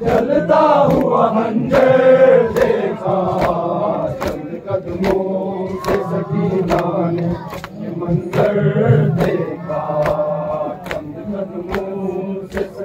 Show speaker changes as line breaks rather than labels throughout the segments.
جلتا ہوا منظر دیکھا چند قدموں سے سکینہ نے یہ منظر دیکھا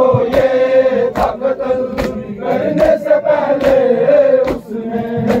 تو یہ طاقت کرنے سے پہلے اس نے